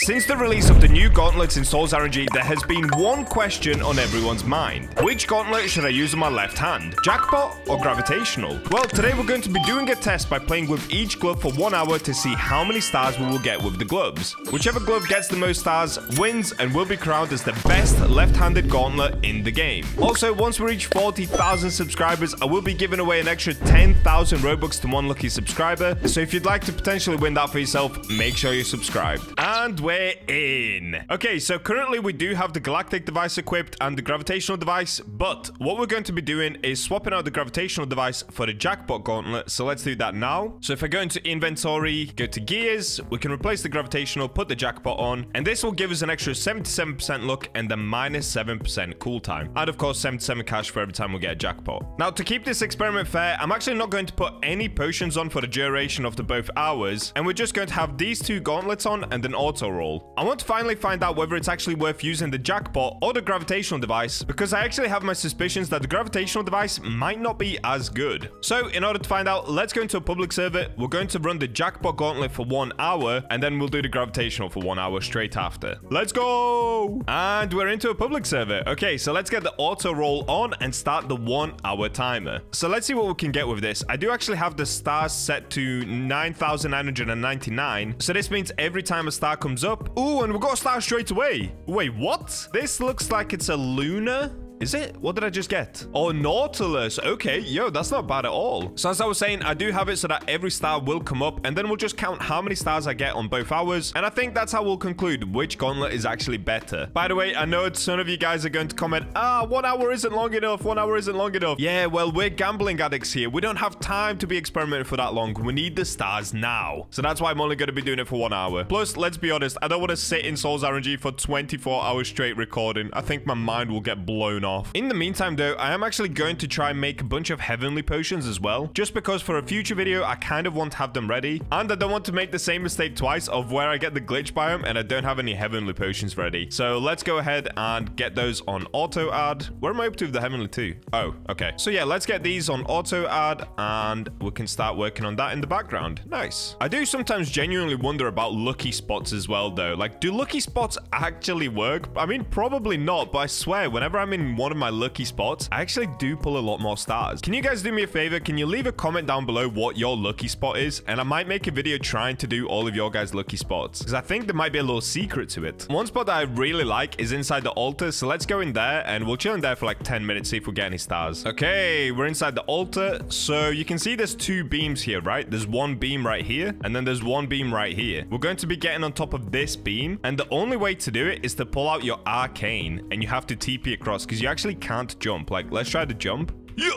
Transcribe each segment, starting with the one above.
Since the release of the new gauntlets in Sol's RNG, there has been one question on everyone's mind. Which gauntlet should I use on my left hand? Jackpot or gravitational? Well, today we're going to be doing a test by playing with each glove for one hour to see how many stars we will get with the gloves. Whichever glove gets the most stars wins and will be crowned as the best left-handed gauntlet in the game. Also, once we reach 40,000 subscribers, I will be giving away an extra 10,000 Robux to one lucky subscriber. So if you'd like to potentially win that for yourself, make sure you're subscribed. And we're in. Okay, so currently we do have the galactic device equipped and the gravitational device, but what we're going to be doing is swapping out the gravitational device for the jackpot gauntlet. So let's do that now. So if I go into inventory, go to gears, we can replace the gravitational, put the jackpot on, and this will give us an extra 77% luck and the minus 7% cooltime. And of course, 77 cash for every time we get a jackpot. Now, to keep this experiment fair, I'm actually not going to put any potions on for the duration of the both hours, and we're just going to have these two gauntlets on and an auto roll. I want to finally find out whether it's actually worth using the jackpot or the gravitational device because I actually have my suspicions that the gravitational device might not be as good. So in order to find out, let's go into a public server. We're going to run the jackpot gauntlet for one hour and then we'll do the gravitational for one hour straight after. Let's go! And we're into a public server. Okay, so let's get the auto roll on and start the one hour timer. So let's see what we can get with this. I do actually have the stars set to 9,999. So this means every time a star comes up, ooh, and we got a star straight away. Wait, what? This looks like it's a lunar. Is it? What did I just get? Oh, Nautilus. Okay, yo, that's not bad at all. So as I was saying, I do have it so that every star will come up, and then we'll just count how many stars I get on both hours, and I think that's how we'll conclude which gauntlet is actually better. By the way, I know some of you guys are going to comment, ah, one hour isn't long enough, one hour isn't long enough. Yeah, well, we're gambling addicts here. We don't have time to be experimenting for that long. We need the stars now. So that's why I'm only going to be doing it for one hour. Plus, let's be honest, I don't want to sit in Sol's RNG for 24 hours straight recording. I think my mind will get blown off. In the meantime, though, I am actually going to try and make a bunch of heavenly potions as well, just because for a future video, I kind of want to have them ready, and I don't want to make the same mistake twice of where I get the glitch biome and I don't have any heavenly potions ready. So let's go ahead and get those on auto add. Where am I up to with the heavenly two? Oh, okay. So yeah, let's get these on auto add and we can start working on that in the background. Nice. I do sometimes genuinely wonder about lucky spots as well, though. Like, do lucky spots actually work? I mean, probably not, but I swear, whenever I'm in one of my lucky spots, I actually do pull a lot more stars. Can you guys do me a favor? Can you leave a comment down below what your lucky spot is? And I might make a video trying to do all of your guys' lucky spots. Because I think there might be a little secret to it. One spot that I really like is inside the altar. So let's go in there and we'll chill in there for like 10 minutes, see if we get any stars. Okay, we're inside the altar. So you can see there's two beams here, right? There's one beam right here and then there's one beam right here. We're going to be getting on top of this beam. And the only way to do it is to pull out your arcane and you have to TP across because you actually can't jump. Like, let's try to jump. Yeah.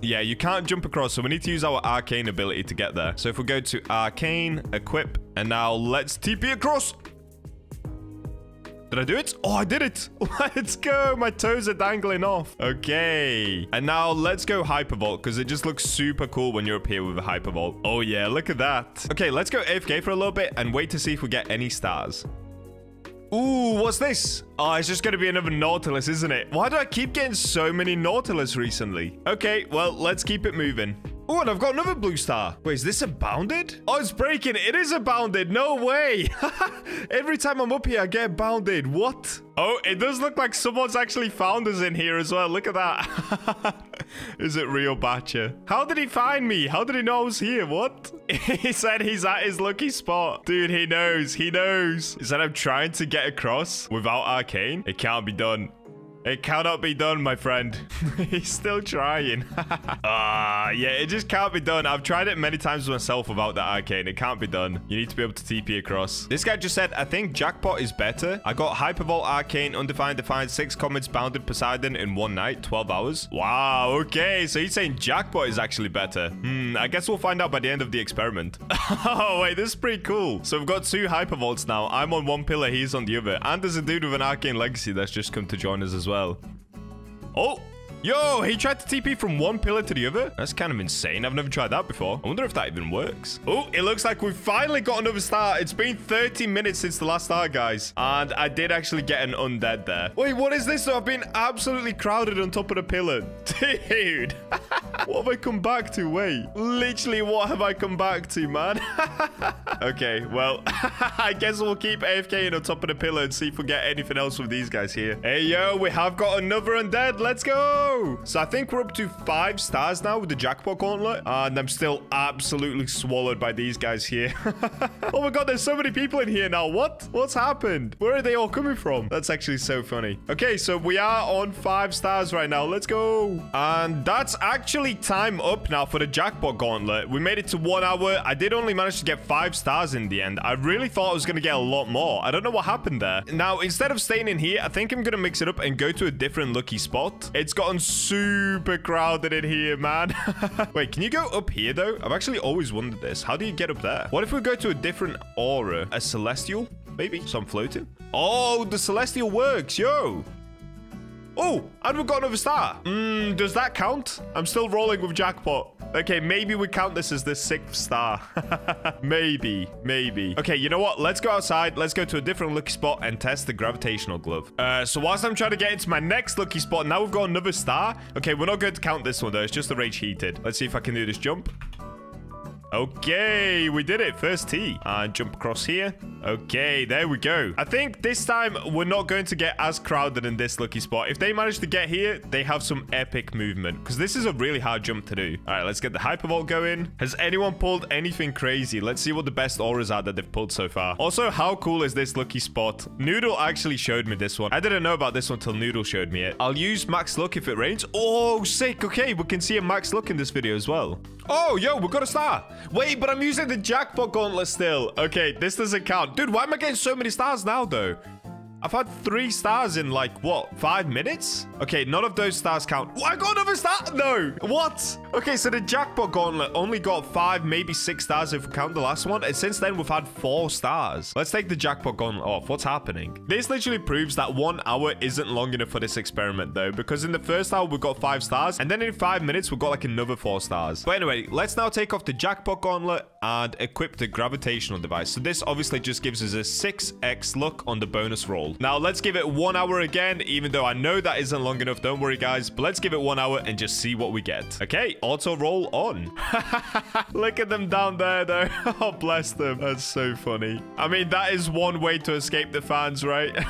Yeah, you can't jump across, so we need to use our arcane ability to get there. So if we go to arcane, equip, and now let's TP across. Did I do it? Oh, I did it. Let's go. My toes are dangling off. Okay. And now let's go Hypervolt because it just looks super cool when you're up here with a Hypervolt. Oh, yeah. Look at that. Okay, let's go AFK for a little bit and wait to see if we get any stars. Ooh, what's this? Oh, it's just going to be another Nautilus, isn't it? Why do I keep getting so many Nautilus recently? Okay, well, let's keep it moving. Oh, and I've got another blue star. Wait, is this a bounded? Oh, it's breaking. It is a bounded. No way. Every time I'm up here, I get bounded. What? Oh, it does look like someone's actually found us in here as well. Look at that. is it real Bacha? How did he find me? How did he know I was here? What? he said he's at his lucky spot. Dude, he knows. He knows. He said I'm trying to get across without arcane. It can't be done. It cannot be done, my friend. He's still trying. Ah, uh, yeah, it just can't be done. I've tried it many times myself without that arcane. It can't be done. You need to be able to TP across. This guy just said, I think Jackpot is better. I got Hypervolt Arcane, Undefined, Defined, 6 Comets, Bounded Poseidon in one night, 12 hours. Wow, okay. So he's saying Jackpot is actually better. Hmm, I guess we'll find out by the end of the experiment. oh, wait, this is pretty cool. So we've got two Hypervolts now. I'm on one pillar, he's on the other. And there's a dude with an Arcane Legacy that's just come to join us as well well. Oh, Yo, he tried to TP from one pillar to the other. That's kind of insane. I've never tried that before. I wonder if that even works. Oh, it looks like we've finally got another star. It's been 30 minutes since the last star, guys. And I did actually get an undead there. Wait, what is this? I've been absolutely crowded on top of the pillar. Dude. what have I come back to? Wait. Literally, what have I come back to, man? okay, well, I guess we'll keep AFK on top of the pillar and see if we get anything else from these guys here. Hey, yo, we have got another undead. Let's go. So I think we're up to five stars now with the jackpot gauntlet. And I'm still absolutely swallowed by these guys here. oh my god, there's so many people in here now. What? What's happened? Where are they all coming from? That's actually so funny. Okay, so we are on five stars right now. Let's go. And that's actually time up now for the jackpot gauntlet. We made it to one hour. I did only manage to get five stars in the end. I really thought I was going to get a lot more. I don't know what happened there. Now, instead of staying in here, I think I'm going to mix it up and go to a different lucky spot. It's gotten super crowded in here, man. Wait, can you go up here, though? I've actually always wondered this. How do you get up there? What if we go to a different aura? A celestial? Maybe? So I'm floating? Oh, the celestial works. Yo. Oh, and we've got another star. Hmm, does that count? I'm still rolling with jackpot. Okay, maybe we count this as the sixth star. maybe, maybe. Okay, you know what? Let's go outside. Let's go to a different lucky spot and test the gravitational glove. Uh, so whilst I'm trying to get into my next lucky spot, now we've got another star. Okay, we're not going to count this one, though. It's just the rage heated. Let's see if I can do this jump. Okay, we did it. First tee. And jump across here. Okay, there we go. I think this time we're not going to get as crowded in this lucky spot. If they manage to get here, they have some epic movement. Because this is a really hard jump to do. All right, let's get the Hypervolt going. Has anyone pulled anything crazy? Let's see what the best auras are that they've pulled so far. Also, how cool is this lucky spot? Noodle actually showed me this one. I didn't know about this one until Noodle showed me it. I'll use max luck if it rains. Oh, sick. Okay, we can see a max luck in this video as well. Oh, yo, we got a star. Wait, but I'm using the jackpot gauntlet still. Okay, this doesn't count. Dude, why am I getting so many stars now, though? I've had three stars in like, what, five minutes? Okay, none of those stars count. Oh, I got another star? No. What? Okay, so the jackpot gauntlet only got five, maybe six stars if we count the last one. And since then, we've had four stars. Let's take the jackpot gauntlet off. What's happening? This literally proves that one hour isn't long enough for this experiment, though, because in the first hour, we got five stars. And then in five minutes, we got like another four stars. But anyway, let's now take off the jackpot gauntlet and equip the gravitational device. So this obviously just gives us a 6x luck on the bonus roll. Now, let's give it one hour again, even though I know that isn't long enough. Don't worry, guys. But let's give it one hour and just see what we get. Okay, auto roll on. Look at them down there, though. oh, bless them. That's so funny. I mean, that is one way to escape the fans, right?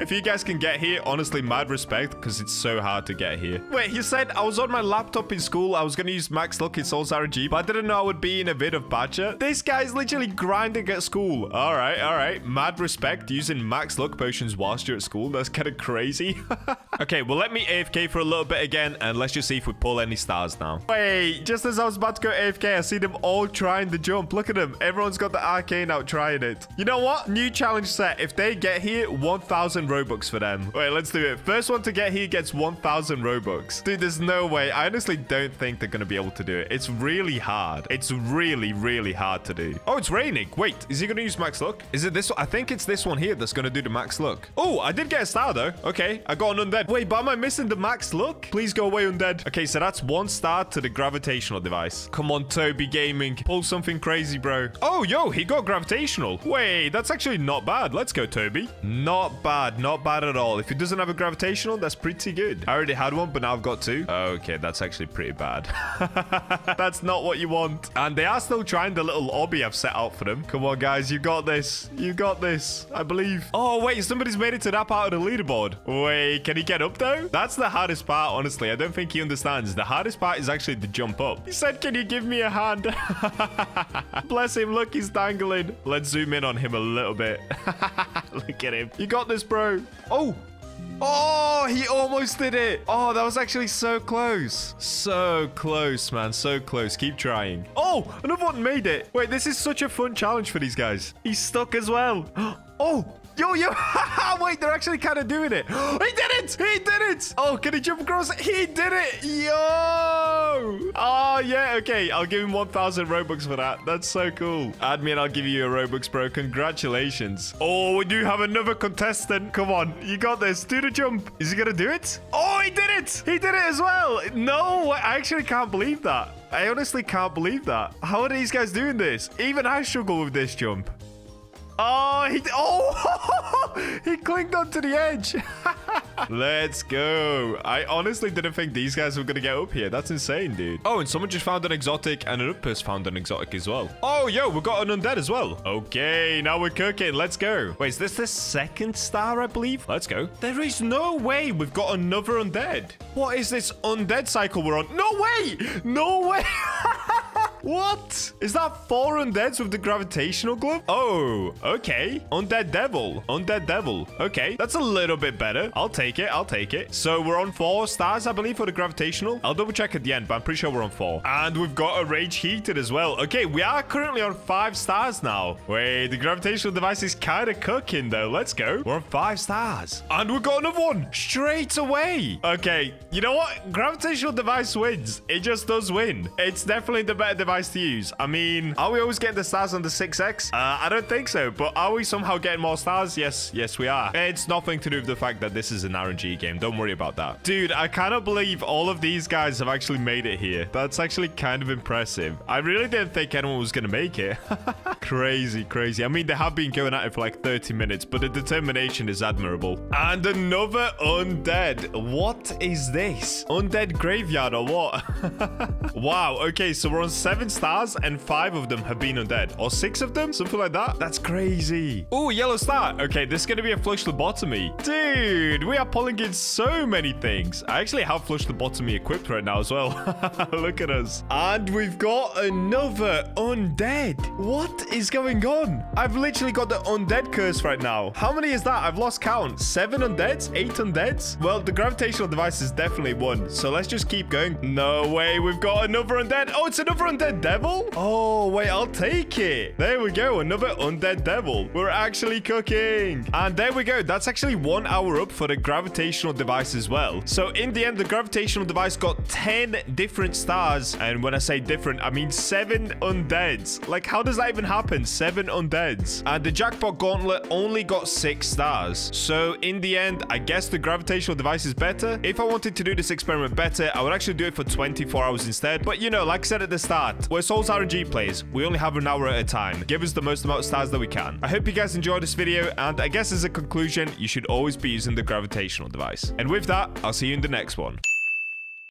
if you guys can get here, honestly, mad respect, because it's so hard to get here. Wait, he said I was on my laptop in school. I was going to use max luck in Sol's RNG, but I didn't know I would be in a bit of Badger. This guy's literally grinding at school. All right, all right. Mad respect using max luck potions whilst you're at school. That's kind of crazy. okay, well, let me AFK for a little bit again, and let's just see if we pull any stars now. Wait, just as I was about to go AFK, I see them all trying the jump. Look at them. Everyone's got the arcane out trying it. You know what? New challenge set. If they get here, 1,000 Robux for them. Wait, let's do it. First one to get here gets 1,000 Robux. Dude, there's no way. I honestly don't think they're going to be able to do it. It's really hard. It's really, really hard to do. Oh, it's raining. Wait, is he going to use max luck? Is it this one? I think it's this one here that's going to do the max luck. Oh, I did get a star, though. Okay, I got an undead. Wait, but am I missing the max look? Please go away, undead. Okay, so that's one star to the gravitational device. Come on, Toby Gaming. Pull something crazy, bro. Oh, yo, he got gravitational. Wait, that's actually not bad. Let's go, Toby. Not bad. Not bad at all. If he doesn't have a gravitational, that's pretty good. I already had one, but now I've got two. Okay, that's actually pretty bad. that's not what you want. And they are still trying the little obby I've set out for them. Come on, guys. You got this. You got this. I believe. Oh, wait. Somebody's made it to that part of the leaderboard. Wait, can he get up, though? That's the hardest part, honestly. I don't think he understands. The hardest part is actually the jump up. He said, can you give me a hand? Bless him. Look, he's dangling. Let's zoom in on him a little bit. Look at him. You got this, bro. Oh, Oh, he almost did it. Oh, that was actually so close. So close, man. So close. Keep trying. Oh, another one made it. Wait, this is such a fun challenge for these guys. He's stuck as well. Oh, Yo, yo. Wait, they're actually kind of doing it. he did it. He did it. Oh, can he jump across? He did it. Yo. Oh, yeah, okay. I'll give him 1,000 Robux for that. That's so cool. Admin, I'll give you a Robux, bro. Congratulations. Oh, we do have another contestant. Come on. You got this. Do the jump. Is he going to do it? Oh, he did it. He did it as well. No, I actually can't believe that. I honestly can't believe that. How are these guys doing this? Even I struggle with this jump. Oh, he oh he clinged onto the edge. Let's go. I honestly didn't think these guys were gonna get up here. That's insane, dude. Oh, and someone just found an exotic, and an uppers found an exotic as well. Oh, yo, we got an undead as well. Okay, now we're cooking. Let's go. Wait, is this the second star, I believe? Let's go. There is no way we've got another undead. What is this undead cycle we're on? No way! No way! What? Is that four undeads with the gravitational glove? Oh, okay. Undead devil. Undead devil. Okay, that's a little bit better. I'll take it. I'll take it. So we're on four stars, I believe, for the gravitational. I'll double check at the end, but I'm pretty sure we're on four. And we've got a rage heated as well. Okay, we are currently on five stars now. Wait, the gravitational device is kind of cooking, though. Let's go. We're on five stars. And we've got another one straight away. Okay, you know what? Gravitational device wins. It just does win. It's definitely the better device to use. I mean, are we always getting the stars on the 6X? Uh, I don't think so, but are we somehow getting more stars? Yes, yes, we are. It's nothing to do with the fact that this is an RNG game. Don't worry about that. Dude, I cannot believe all of these guys have actually made it here. That's actually kind of impressive. I really didn't think anyone was going to make it. crazy, crazy. I mean, they have been going at it for like 30 minutes, but the determination is admirable. And another undead. What is this? Undead graveyard or what? wow. Okay, so we're on seven stars and five of them have been undead. Or six of them? Something like that. That's crazy. Oh, yellow star. Okay, this is going to be a flush lobotomy. Dude, we are pulling in so many things. I actually have flush lobotomy equipped right now as well. Look at us. And we've got another undead. What is going on? I've literally got the undead curse right now. How many is that? I've lost count. Seven undeads? Eight undeads? Well, the gravitational device is definitely one. So let's just keep going. No way. We've got another undead. Oh, it's another undead devil? Oh, wait. I'll take it. There we go. Another undead devil. We're actually cooking. And there we go. That's actually one hour up for the gravitational device as well. So in the end, the gravitational device got 10 different stars. And when I say different, I mean seven undeads. Like, how does that even happen? Seven undeads. And the jackpot gauntlet only got six stars. So in the end, I guess the gravitational device is better. If I wanted to do this experiment better, I would actually do it for 24 hours instead. But you know, like I said at the start, we're Sol's RNG players. We only have an hour at a time. Give us the most amount of stars that we can. I hope you guys enjoyed this video. And I guess as a conclusion, you should always be using the gravitational device. And with that, I'll see you in the next one.